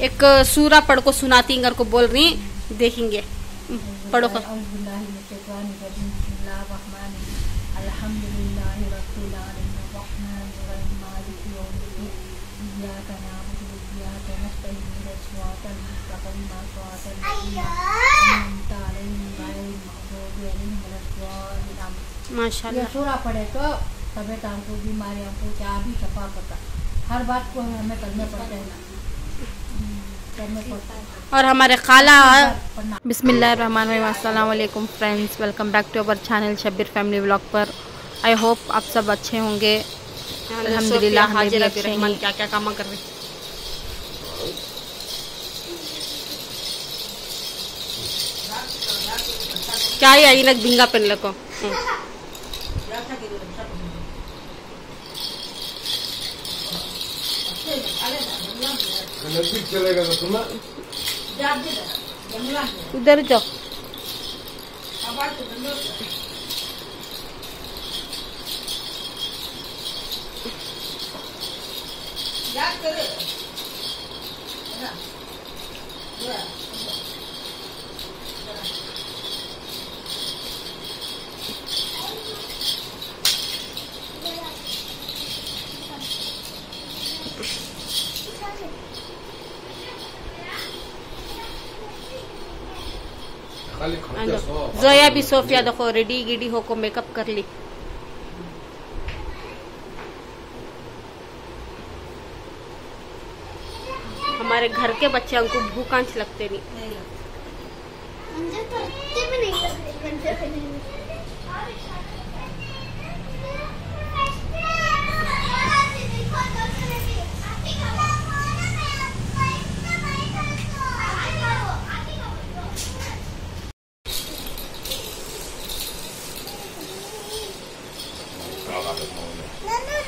एक सूरा पढ़ को सुनाती इंगर को बोल रही देखेंगे। पढ़ो का। माशाल्लाह। सूरा पड़े तो तबियत हमको, बीमारी हमको, क्या भी छपा पता हर बात को हमें करने पड़ता है। और हमारे खाला बिसमीम friends welcome back to our channel Shabbir family vlog पर। आई होप आप सब अच्छे होंगे। अल्हम्दुलिल्लाह हम भी अच्छे हैं। क्या क्या काम कर रहे हैं? क्या ही आई लग भिंगा पेन को नज़दीक चलेगा तो उधर जाओ। खाली खर्चा जोया भी सोफिया देखो रेडी गिडी होको मेकअप कर ली। हमारे घर के बच्चे हमको भूखांच लगते नहीं। नहीं रहे मुझे भी नहीं लग रहे। नन्नू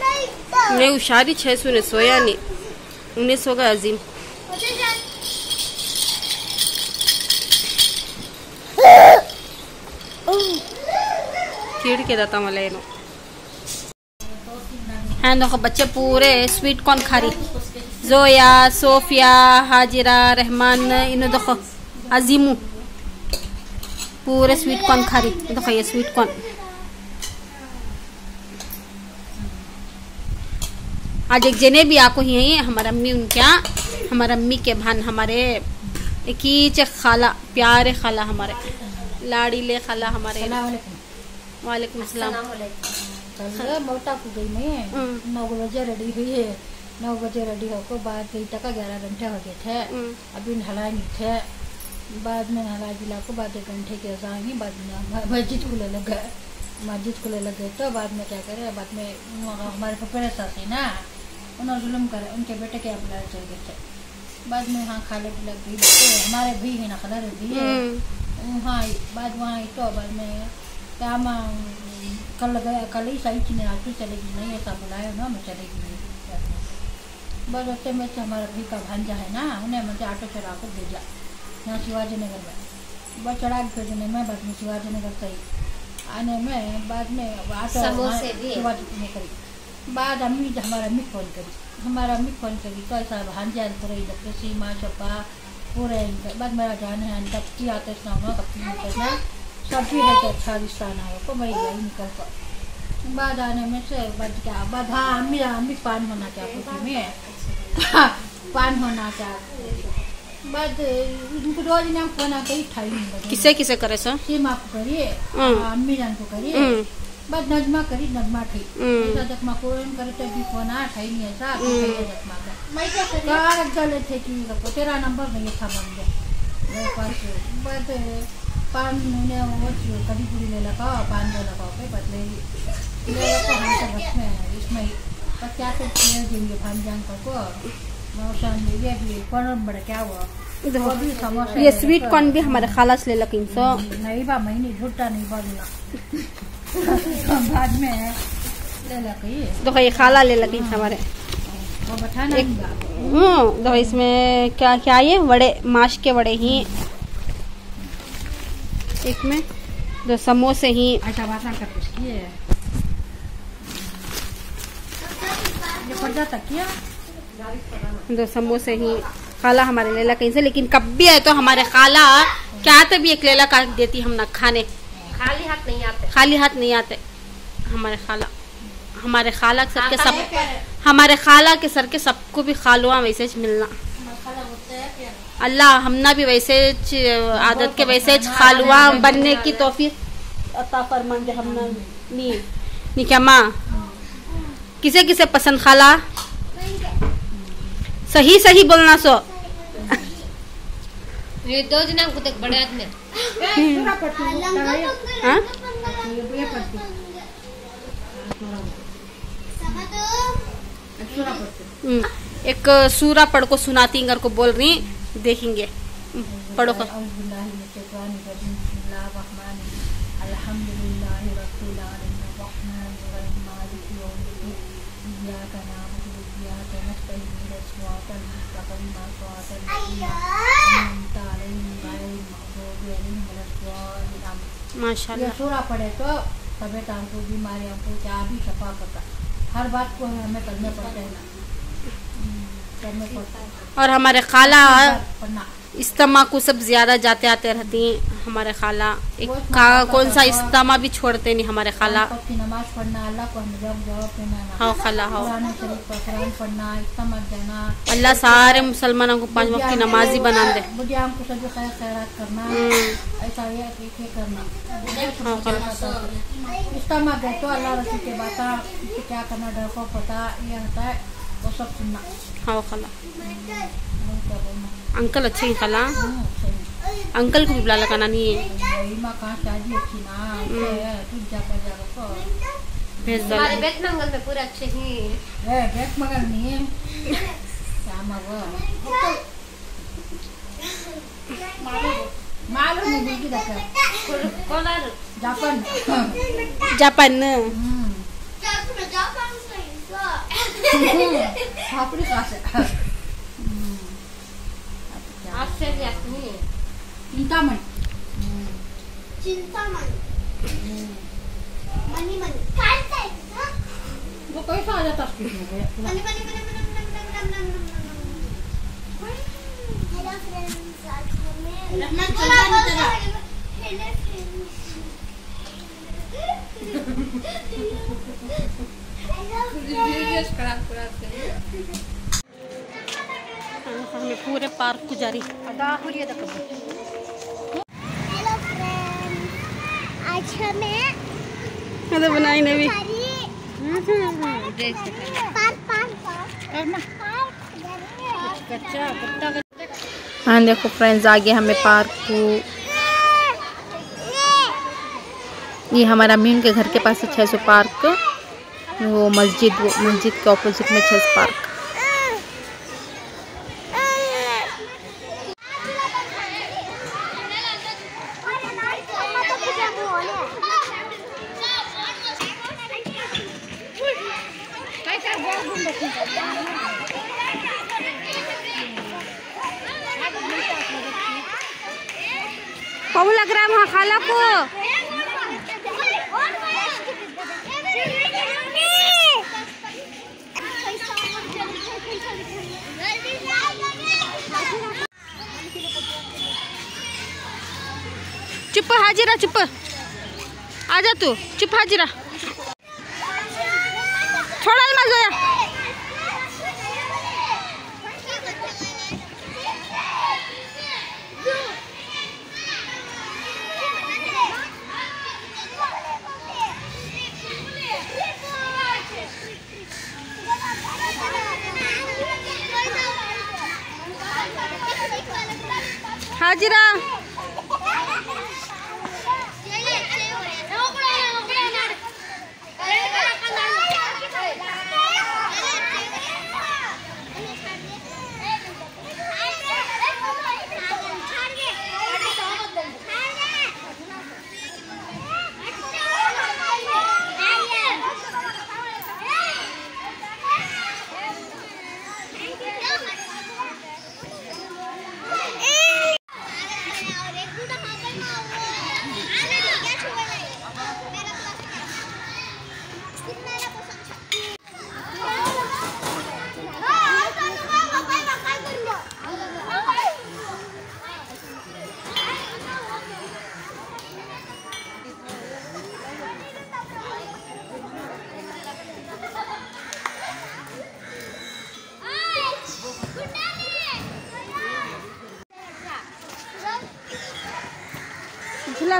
नहीं नहीं उशारी छह सौ ने सोया नहीं। उन्नीस सौ का अजीम। कीड़ के दाता मला ಏನು हाँ देखो बच्चे पूरे स्वीट कॉर्न खा रही जोया, सोफिया, हाजिरा, रहमान, इन्हें देखो, अजीमू। पूरे स्वीट कॉर्न खा रही देखो ये स्वीट कॉर्न। आज एक जने भी आको ही है हमारा अम्मी उनके यहाँ हमारा अम्मी के भान हमारे एक ही खाला प्यारे खाला हमारे लाड़ी ले खाला हमारे। वालेकुम सलाम। मोटा गई मैं। हम्म। नौ बजे रेडी हुई है। नौ बजे रेडी होकर बाद कई टका ग्यारह घंटे हो गए थे। हम्म। अभी नहला नहीं थे। बाद में नहला जिला को बाद एक घंटे के जाएँगे बाद में मस्जिद खुले लग। गए मस्जिद खुले लग गए तो बाद में क्या करे बाद में हमारे पपेरे साथ है ना। उन्होंने जुल्म करे उनके बेटे के अप्लाई चल गए थे। बाद में वहाँ खाले पिला भी तो हमारे भी है ना खलर भी है। हम्म। वहाँ बाद वहाँ तो बाद में क्या मैं कल गया कल ही सही आज तो चलेगी नहीं ऐसा बुलाया ना मैं चलेगी नहीं। बस उससे में से हमारा भी का भांजा है ना उन्हें मुझे ऑटो चढ़ा कर भेजा। यहाँ शिवाजी नगर में। बस चढ़ा के भेजने में बाद में शिवाजी नगर से ही आने में बाद में ऑटो शिवाजी नगर बाद अम्मी हमारा अम्मी फ़ोन करी? हमारा अम्मी फ़ोन करी? तो ऐसा भांजा पूरे इधर के सीमा चपा पूरे इनका बाद मेरा जान है तब की आते कब निकलना सब भी है तो अच्छा रिश्ता ना हो को मेरी यही निकल कर बाद आने में से बाद क्या बाद हाँ अम्मी अम्मी पान होना क्या पूछी में? पान होना क्या? बाद रोज नाम फ़ोन आकर ही ठाई नहीं किसे किसे करे सर? सीमा को करिए हम्म। अम्मी जान को करिए। करे तो भी फ़ोन आ ठाई नहीं ऐसा हम्म। जखमा का मैं क्या करूँ कहाँ गले थे कि को तेरा नंबर नहीं था बन गया मेरे पास बट पान ने वो जो कभी पूरी ले लगा पान ले लगा पे बदले ले लगा हम तो बस में इसमें तो तेल देंगे भान जान को मौसम ये भी कौन बड़ा क्या हुआ ये स्वीट कॉर्न भी हमारे खाला से ले लकिन सो नहीं बा मैं नहीं झूठा नहीं बोलना बाद में ले लगी देखो ये खाला ले लकिन हमारे। हम्म, देखो इसमें क्या क्या ये वड़े माश के वड़े ही एक में दो समोसे ही कर है दो समोसे ही खाला हमारे लेला कहीं से लेकिन कब भी आए तो हमारे खाला क्या तभी एक लेला काट देती हम ना खाने। खाली हाथ नहीं आते। खाली हाथ नहीं आते। हमारे खाला हमारे खाला के सर के सब हमारे खाला के सर के सबको भी खालुआ वैसे मिलना। अल्लाह हमना भी वैसे आदत के वैसे खालुआ बनने की तौफीक। अता फरमान दे हमना नी। नी क्या माँ? किसे किसे पसंद खाला? सही सही बोलना सो। ये दो जना को तक बड़े आदमी हाँ? हम्म, एक सूरा पढ़ को सुनाती इंगर को बोल रही देखेंगे। हम्म, पढ़ो को। ये माशाल्लाह। सूरा पड़े तो तबीयत हमको बीमारी हमको क्या भी शफा पता हर बात को हमें करने पड़ते हैं। और हमारे खाला इस्तेमा को सब ज़्यादा जाते आते रहती हैं। हमारे खाला एक का कौन सा इस्तेमा भी छोड़ते नहीं हमारे खाला। नमाज़ पढ़ना अल्लाह को हाँ खाला हाँ। अल्लाह सारे मुसलमानों को पाँच वक्त की नमाजी बना दे। हम्म, हाँ खाला। तो अल्लाह रसूल के बाता कि क्या करना डर को पता ये होता है वो सब सुनना। हाँ खाला। नहीं क्या बोलना अंकल अच्छे हैं खाला। हम्म, अंकल को भी बुला लगाना नहीं है। वही माँ कहाँ शादी अच्छी ना ऐसे तू जाकर जाकर को भेज दो। हमारे बेत मंगल में पूरे अच्छे ही ए देख मगर नहीं क्या मगो मालूम नहीं बुद्धि देखा कोलार जापान। जापान। हम्म। आपरी कहाँ से हम्म, ऑस्ट्रेलिया नहीं चिंतामणि चिंतामणि मनी मनी काय वो कैसा आ जाता स्ट्रीट में money money money money hello friends आज हमें लखनऊ चलता नहीं तेरा। हेलो हमें पूरे पार्क रही हेलो हमें अरे बनाई नहीं भी हाँ देखो फ्रेंड्स आगे हमें पार्क को ये हमारा मीन के घर के पास है छः सौ पार्क वो मस्जिद वो मस्जिद के ऑपोजिट में छः सौ पार्क कब लग रहा है वहाँ खाला को चुप हाजिरा चुप। आजा तू चुप हाजिरा।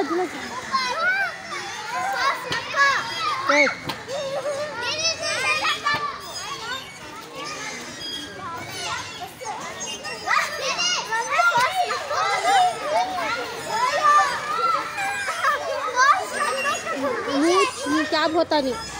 झूला झूला क्या होता नहीं।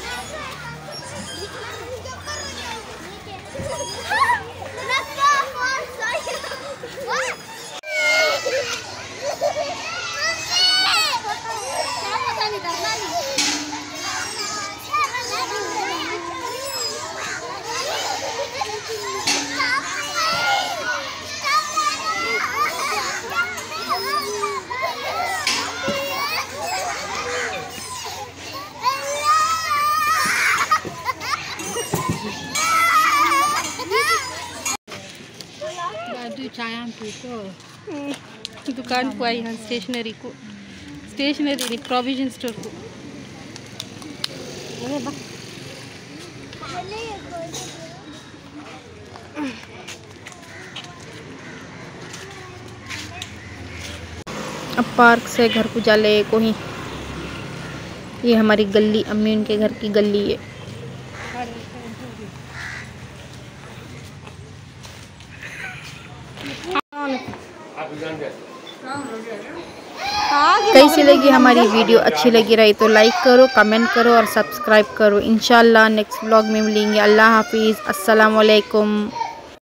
दुकान को आई यहाँ स्टेशनरी को स्टेशनरी नहीं प्रोविज़न स्टोर को अब पार्क से घर को जाले को ही ये हमारी गली अम्मी उनके घर की गली है आप जान गए कैसी लगी हमारी वीडियो? अच्छी लगी रही तो लाइक करो कमेंट करो और सब्सक्राइब करो। इनशाला नेक्स्ट ब्लॉग में मिलेंगे। अल्लाह हाफिज़। अस्सलाम वालेकुम